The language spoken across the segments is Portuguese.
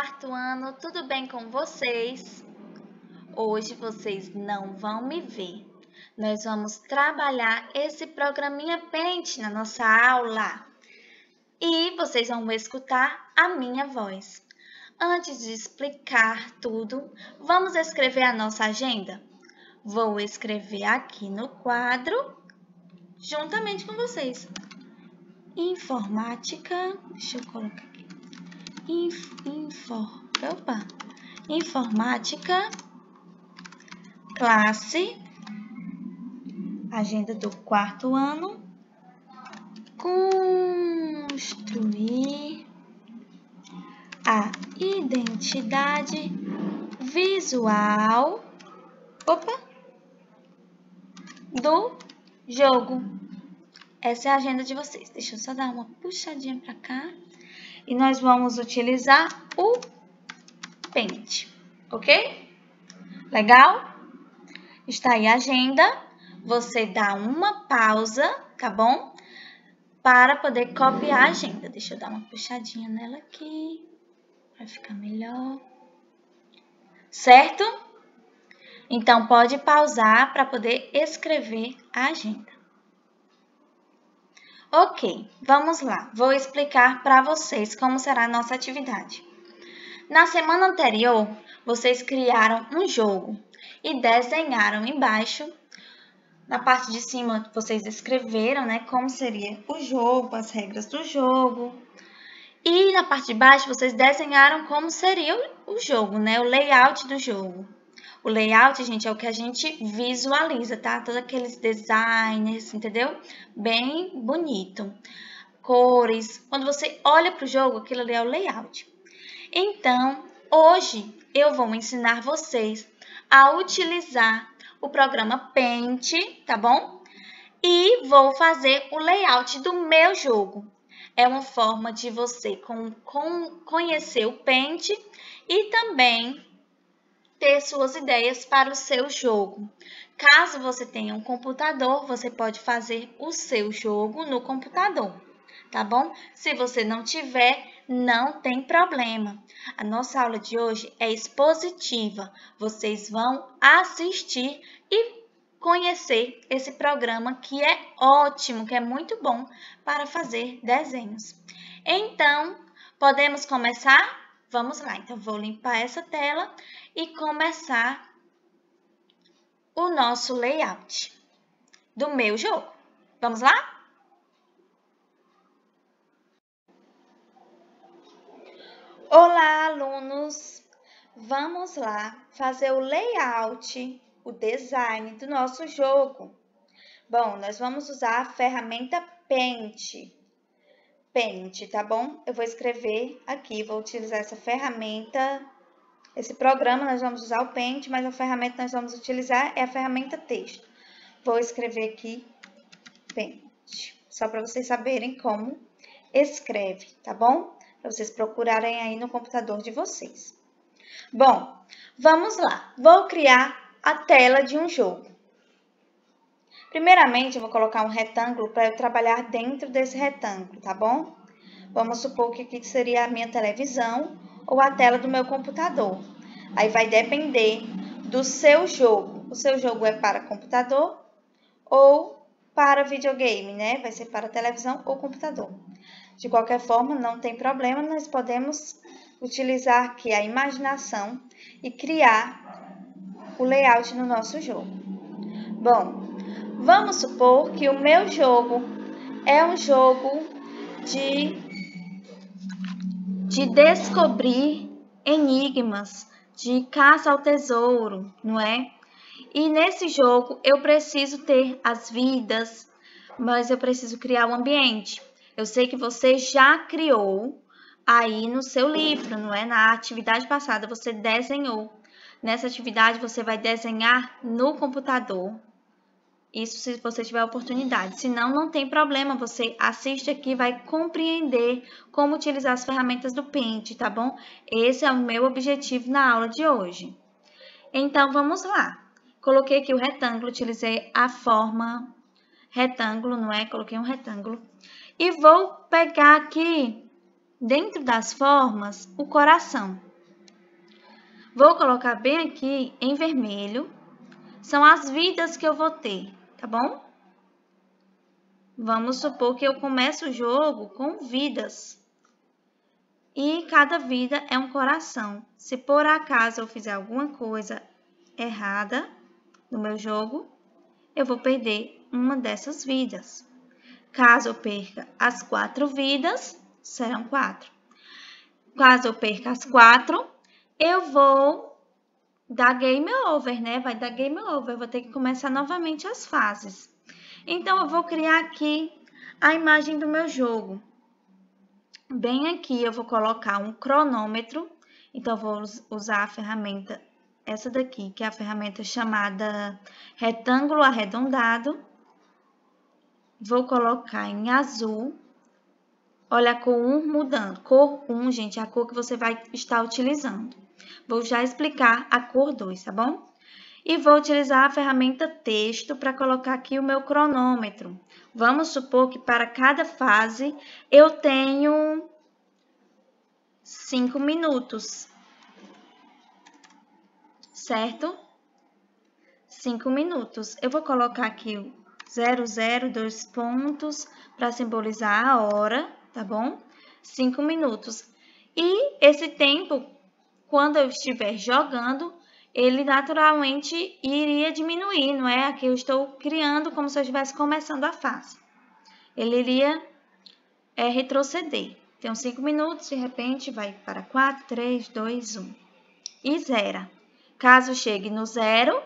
quarto ano, tudo bem com vocês? Hoje vocês não vão me ver. Nós vamos trabalhar esse programinha Paint na nossa aula. E vocês vão escutar a minha voz. Antes de explicar tudo, vamos escrever a nossa agenda? Vou escrever aqui no quadro, juntamente com vocês. Informática, deixa eu colocar. Inf, infor, opa, informática, classe, agenda do quarto ano, construir a identidade visual, opa, do jogo. Essa é a agenda de vocês. Deixa eu só dar uma puxadinha para cá. E nós vamos utilizar o Paint, ok? Legal? Está aí a agenda. Você dá uma pausa, tá bom? Para poder copiar a agenda. Deixa eu dar uma puxadinha nela aqui, para ficar melhor. Certo? Então, pode pausar para poder escrever a agenda. Ok, vamos lá. Vou explicar para vocês como será a nossa atividade. Na semana anterior, vocês criaram um jogo e desenharam embaixo. Na parte de cima, vocês escreveram né, como seria o jogo, as regras do jogo. E na parte de baixo, vocês desenharam como seria o jogo, né, o layout do jogo. O layout, gente, é o que a gente visualiza, tá? Todos aqueles designers, entendeu? Bem bonito. Cores. Quando você olha para o jogo, aquilo ali é o layout. Então, hoje eu vou ensinar vocês a utilizar o programa Paint, tá bom? E vou fazer o layout do meu jogo. É uma forma de você com, com, conhecer o Paint e também ter suas ideias para o seu jogo. Caso você tenha um computador, você pode fazer o seu jogo no computador, tá bom? Se você não tiver, não tem problema. A nossa aula de hoje é expositiva. Vocês vão assistir e conhecer esse programa que é ótimo, que é muito bom para fazer desenhos. Então, podemos começar? Vamos lá. Então, vou limpar essa tela e começar o nosso layout do meu jogo. Vamos lá? Olá, alunos! Vamos lá fazer o layout, o design do nosso jogo. Bom, nós vamos usar a ferramenta Paint. Paint, tá bom? Eu vou escrever aqui, vou utilizar essa ferramenta esse programa nós vamos usar o Paint, mas a ferramenta que nós vamos utilizar é a ferramenta texto. Vou escrever aqui Paint, só para vocês saberem como escreve, tá bom? Para vocês procurarem aí no computador de vocês. Bom, vamos lá. Vou criar a tela de um jogo. Primeiramente, eu vou colocar um retângulo para eu trabalhar dentro desse retângulo, tá bom? Vamos supor que aqui seria a minha televisão ou a tela do meu computador. Aí vai depender do seu jogo. O seu jogo é para computador ou para videogame, né? Vai ser para televisão ou computador. De qualquer forma, não tem problema, nós podemos utilizar aqui a imaginação e criar o layout no nosso jogo. Bom, vamos supor que o meu jogo é um jogo de de descobrir enigmas, de caça ao tesouro, não é? E nesse jogo eu preciso ter as vidas, mas eu preciso criar o um ambiente. Eu sei que você já criou aí no seu livro, não é? Na atividade passada você desenhou. Nessa atividade você vai desenhar no computador, isso se você tiver oportunidade. Se não, não tem problema. Você assiste aqui, vai compreender como utilizar as ferramentas do Paint, tá bom? Esse é o meu objetivo na aula de hoje. Então, vamos lá. Coloquei aqui o retângulo, utilizei a forma retângulo, não é? Coloquei um retângulo. E vou pegar aqui, dentro das formas, o coração. Vou colocar bem aqui em vermelho. São as vidas que eu vou ter, tá bom? Vamos supor que eu começo o jogo com vidas. E cada vida é um coração. Se por acaso eu fizer alguma coisa errada no meu jogo, eu vou perder uma dessas vidas. Caso eu perca as quatro vidas, serão quatro. Caso eu perca as quatro, eu vou dar game over, né? Vai dar game over, vou ter que começar novamente as fases. Então, eu vou criar aqui a imagem do meu jogo. Bem aqui, eu vou colocar um cronômetro. Então, eu vou usar a ferramenta, essa daqui, que é a ferramenta chamada retângulo arredondado. Vou colocar em azul. Olha a cor 1 mudando. Cor 1, gente, é a cor que você vai estar utilizando. Vou já explicar a cor 2, tá bom? e vou utilizar a ferramenta texto para colocar aqui o meu cronômetro. Vamos supor que para cada fase eu tenho 5 minutos, certo? 5 minutos. Eu vou colocar aqui o 00, dois pontos, para simbolizar a hora, tá bom? 5 minutos. E esse tempo, quando eu estiver jogando, ele naturalmente iria diminuir, não é? Aqui eu estou criando como se eu estivesse começando a fase. Ele iria é, retroceder. Uns 5 minutos, de repente vai para 4, 3, 2, 1. E zera. Caso chegue no zero,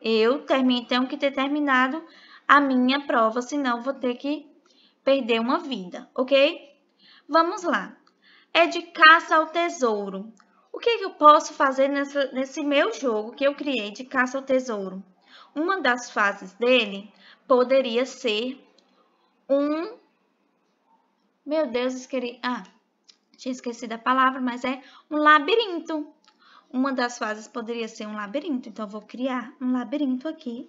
eu termino, tenho que ter terminado a minha prova, senão vou ter que perder uma vida, ok? Vamos lá. É de caça ao tesouro. O que, que eu posso fazer nessa, nesse meu jogo que eu criei de caça ao tesouro? Uma das fases dele poderia ser um... Meu Deus, esqueci... Ah, tinha esquecido a palavra, mas é um labirinto. Uma das fases poderia ser um labirinto, então eu vou criar um labirinto aqui.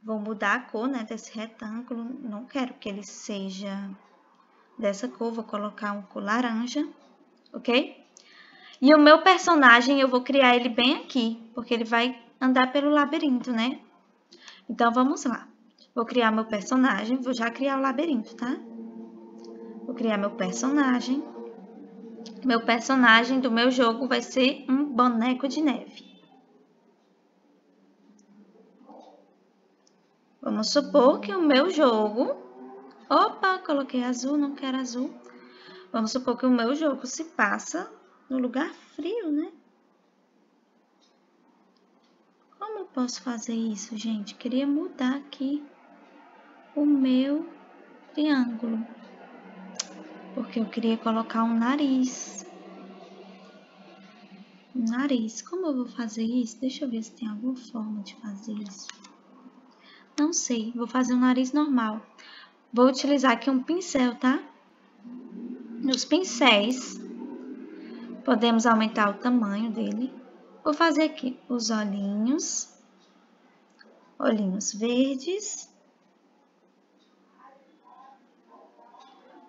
Vou mudar a cor né, desse retângulo, não quero que ele seja dessa cor, vou colocar um cor laranja, ok? E o meu personagem, eu vou criar ele bem aqui, porque ele vai andar pelo labirinto, né? Então, vamos lá. Vou criar meu personagem, vou já criar o labirinto, tá? Vou criar meu personagem. Meu personagem do meu jogo vai ser um boneco de neve. Vamos supor que o meu jogo Opa, coloquei azul, não quero azul. Vamos supor que o meu jogo se passa no lugar frio, né? Como eu posso fazer isso, gente? Queria mudar aqui o meu triângulo. Porque eu queria colocar um nariz. Um nariz. Como eu vou fazer isso? Deixa eu ver se tem alguma forma de fazer isso. Não sei, vou fazer um nariz normal. Vou utilizar aqui um pincel, tá? Nos pincéis, podemos aumentar o tamanho dele. Vou fazer aqui os olhinhos, olhinhos verdes,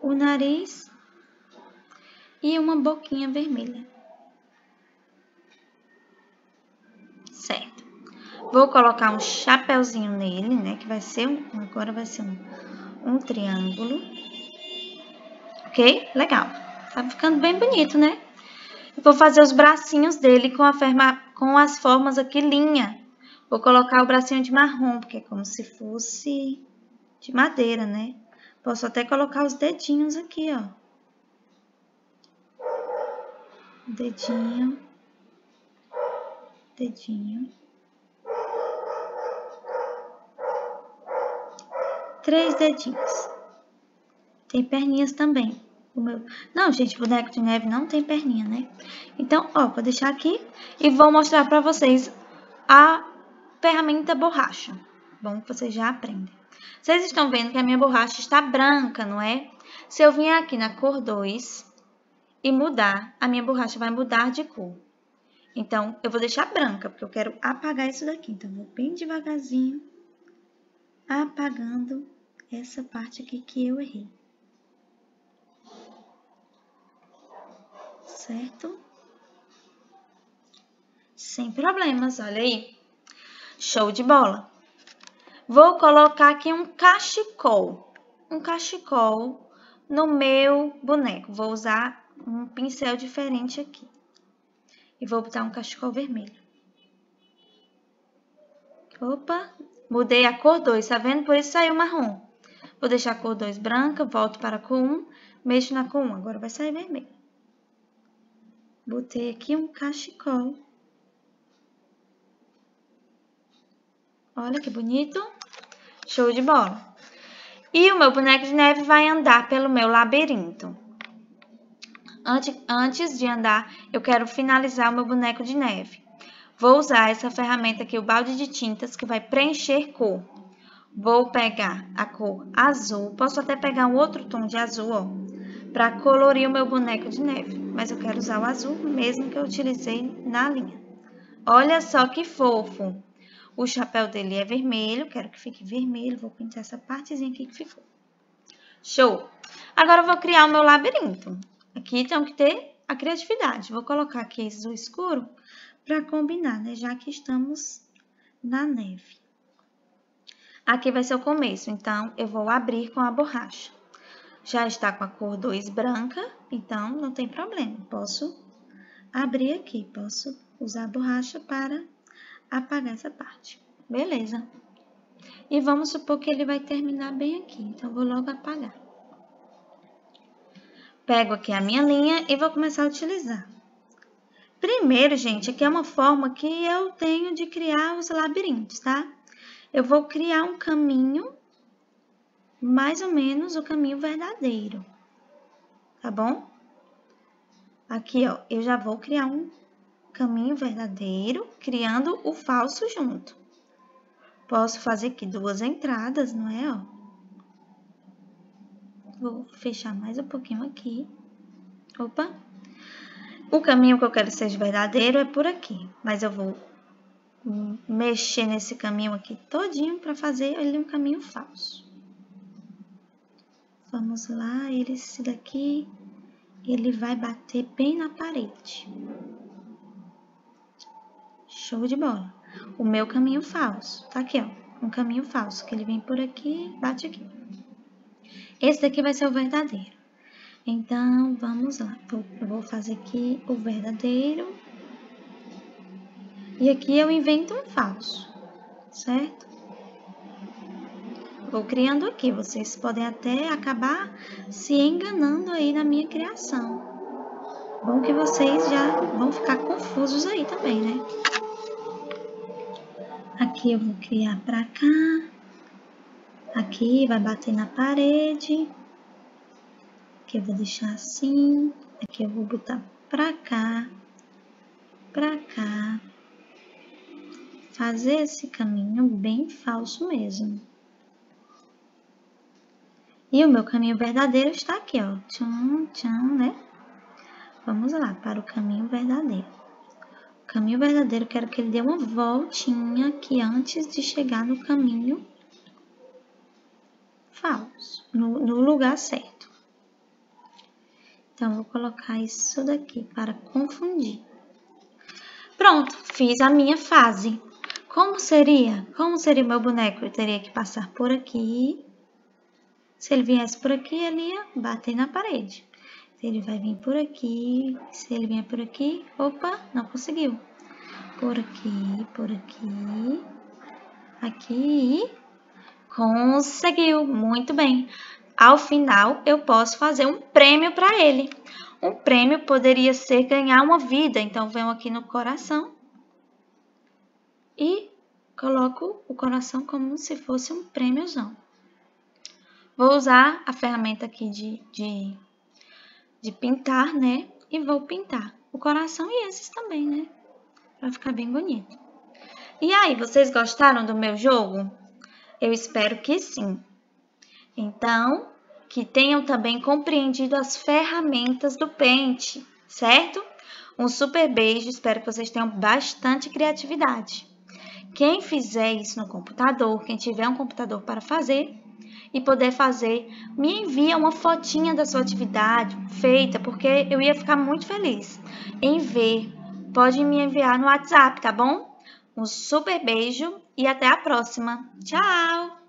o nariz e uma boquinha vermelha. Certo. Vou colocar um chapéuzinho nele, né, que vai ser um, agora vai ser um um triângulo. Ok? Legal. Tá ficando bem bonito, né? Eu vou fazer os bracinhos dele com, a ferma, com as formas aqui linha. Vou colocar o bracinho de marrom, porque é como se fosse de madeira, né? Posso até colocar os dedinhos aqui, ó. Dedinho. Dedinho. três dedinhos. Tem perninhas também. O meu... Não, gente, boneco de neve não tem perninha, né? Então, ó, vou deixar aqui e vou mostrar pra vocês a ferramenta borracha. Bom que vocês já aprendem. Vocês estão vendo que a minha borracha está branca, não é? Se eu vier aqui na cor 2 e mudar, a minha borracha vai mudar de cor. Então, eu vou deixar branca, porque eu quero apagar isso daqui. Então, vou bem devagarzinho apagando essa parte aqui que eu errei. Certo? Sem problemas, olha aí. Show de bola. Vou colocar aqui um cachecol. Um cachecol no meu boneco. Vou usar um pincel diferente aqui. E vou botar um cachecol vermelho. Opa, mudei a cor 2, tá vendo? Por isso saiu marrom. Vou deixar a cor 2 branca, volto para a cor 1, um, mexo na cor 1, um, agora vai sair vermelho. Botei aqui um cachecol. Olha que bonito. Show de bola. E o meu boneco de neve vai andar pelo meu labirinto. Antes, antes de andar, eu quero finalizar o meu boneco de neve. Vou usar essa ferramenta aqui, o balde de tintas, que vai preencher cor. Vou pegar a cor azul, posso até pegar um outro tom de azul, ó, para colorir o meu boneco de neve. Mas eu quero usar o azul mesmo que eu utilizei na linha. Olha só que fofo! O chapéu dele é vermelho, quero que fique vermelho, vou pintar essa partezinha aqui que ficou. Show! Agora eu vou criar o meu labirinto. Aqui tem que ter a criatividade. Vou colocar aqui azul escuro para combinar, né? Já que estamos na neve. Aqui vai ser o começo, então eu vou abrir com a borracha. Já está com a cor 2 branca, então não tem problema. Posso abrir aqui, posso usar a borracha para apagar essa parte. Beleza. E vamos supor que ele vai terminar bem aqui, então vou logo apagar. Pego aqui a minha linha e vou começar a utilizar. Primeiro, gente, aqui é uma forma que eu tenho de criar os labirintos, tá? Eu vou criar um caminho, mais ou menos o caminho verdadeiro, tá bom? Aqui, ó, eu já vou criar um caminho verdadeiro, criando o falso junto. Posso fazer aqui duas entradas, não é, ó? Vou fechar mais um pouquinho aqui. Opa! O caminho que eu quero que seja verdadeiro é por aqui, mas eu vou mexer nesse caminho aqui todinho para fazer ele um caminho falso. Vamos lá, esse daqui, ele vai bater bem na parede. Show de bola. O meu caminho falso, tá aqui, ó, um caminho falso, que ele vem por aqui, bate aqui. Esse daqui vai ser o verdadeiro. Então, vamos lá. Eu vou fazer aqui o verdadeiro. E aqui eu invento um falso, certo? Vou criando aqui. Vocês podem até acabar se enganando aí na minha criação. Bom que vocês já vão ficar confusos aí também, né? Aqui eu vou criar pra cá. Aqui vai bater na parede. Aqui eu vou deixar assim. Aqui eu vou botar pra cá, pra cá. Fazer esse caminho bem falso mesmo. E o meu caminho verdadeiro está aqui, ó. Tchum, tchum, né? Vamos lá para o caminho verdadeiro. O caminho verdadeiro, quero que ele dê uma voltinha aqui antes de chegar no caminho falso, no, no lugar certo. Então, vou colocar isso daqui para confundir. Pronto, fiz a minha fase. Como seria? Como seria meu boneco? Eu teria que passar por aqui. Se ele viesse por aqui, ele ia bater na parede. Se ele vai vir por aqui, se ele vier por aqui, opa, não conseguiu. Por aqui, por aqui, aqui, conseguiu, muito bem ao final eu posso fazer um prêmio para ele. Um prêmio poderia ser ganhar uma vida, então venho aqui no coração e coloco o coração como se fosse um prêmiozão. Vou usar a ferramenta aqui de, de, de pintar, né? E vou pintar o coração e esses também, né? Pra ficar bem bonito. E aí, vocês gostaram do meu jogo? Eu espero que sim. Então, que tenham também compreendido as ferramentas do Paint, certo? Um super beijo, espero que vocês tenham bastante criatividade. Quem fizer isso no computador, quem tiver um computador para fazer, e poder fazer, me envia uma fotinha da sua atividade feita, porque eu ia ficar muito feliz em ver. Pode me enviar no WhatsApp, tá bom? Um super beijo e até a próxima. Tchau!